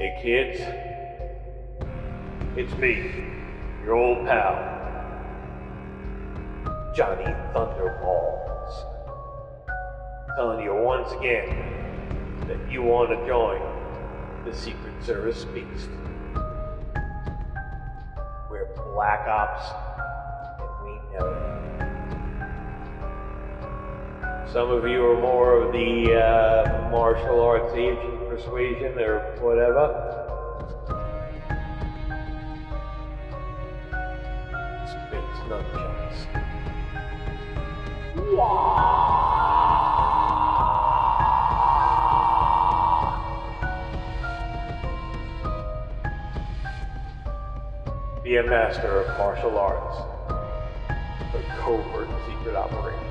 Hey kids, it's me, your old pal, Johnny Thunderballs. Telling you once again that you want to join the Secret Service Beast. We're Black Ops, and we know it. Some of you are more of the martial arts Asian persuasion or whatever. Space nunchucks. Be a master of martial arts, but covert secret operations.